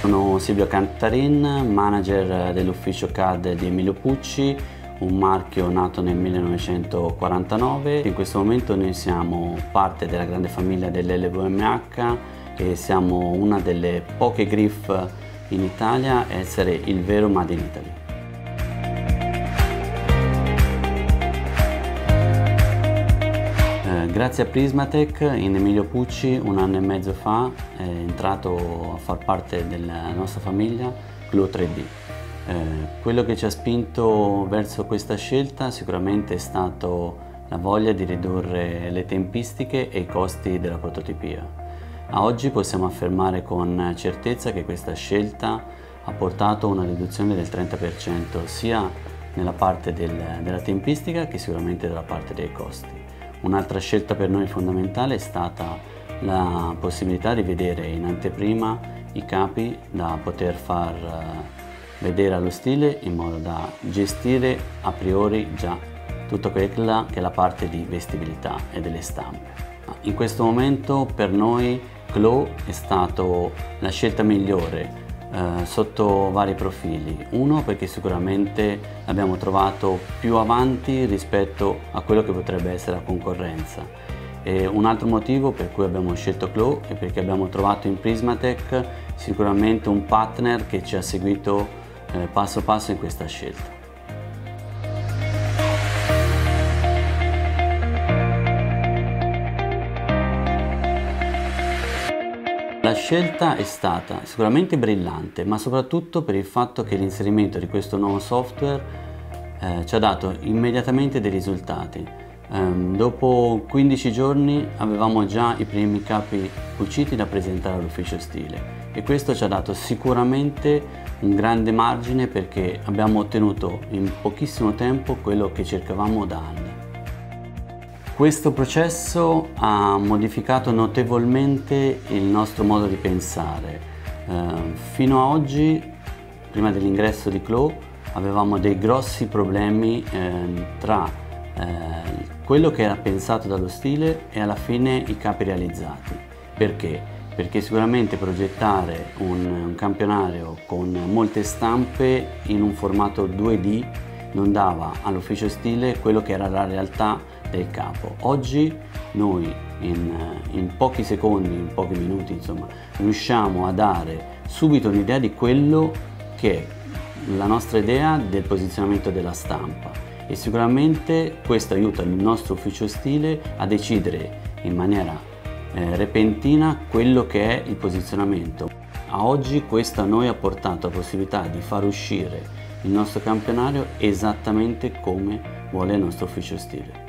Sono Silvio Cantarin, manager dell'ufficio CAD di Emilio Pucci, un marchio nato nel 1949. In questo momento noi siamo parte della grande famiglia dell'LVMH e siamo una delle poche griff in Italia a essere il vero Made in Italy. Grazie a Prismatech in Emilio Pucci un anno e mezzo fa è entrato a far parte della nostra famiglia Glow 3D. Eh, quello che ci ha spinto verso questa scelta sicuramente è stato la voglia di ridurre le tempistiche e i costi della prototipia. A oggi possiamo affermare con certezza che questa scelta ha portato una riduzione del 30% sia nella parte del, della tempistica che sicuramente dalla parte dei costi. Un'altra scelta per noi fondamentale è stata la possibilità di vedere in anteprima i capi da poter far eh, vedere allo stile in modo da gestire a priori già tutta quella che è la parte di vestibilità e delle stampe. In questo momento per noi Glow è stata la scelta migliore eh, sotto vari profili. Uno perché sicuramente l'abbiamo trovato più avanti rispetto a quello che potrebbe essere la concorrenza. E un altro motivo per cui abbiamo scelto Glow è perché abbiamo trovato in Prismatech sicuramente un partner che ci ha seguito eh, passo passo in questa scelta. Scelta è stata sicuramente brillante, ma soprattutto per il fatto che l'inserimento di questo nuovo software eh, ci ha dato immediatamente dei risultati. Um, dopo 15 giorni avevamo già i primi capi cuciti da presentare all'ufficio stile e questo ci ha dato sicuramente un grande margine perché abbiamo ottenuto in pochissimo tempo quello che cercavamo da anni. Questo processo ha modificato notevolmente il nostro modo di pensare. Eh, fino a oggi, prima dell'ingresso di Clo, avevamo dei grossi problemi eh, tra eh, quello che era pensato dallo stile e alla fine i capi realizzati. Perché? Perché sicuramente progettare un, un campionario con molte stampe in un formato 2D non dava all'ufficio stile quello che era la realtà del capo. Oggi noi in, in, pochi secondi, in pochi minuti, insomma, riusciamo a dare subito un'idea di quello che è la nostra idea del posizionamento della stampa e sicuramente questo aiuta il nostro ufficio stile a decidere in maniera eh, repentina quello che è il posizionamento. A oggi questo a noi ha portato la possibilità di far uscire il nostro campionario esattamente come vuole il nostro ufficio stile.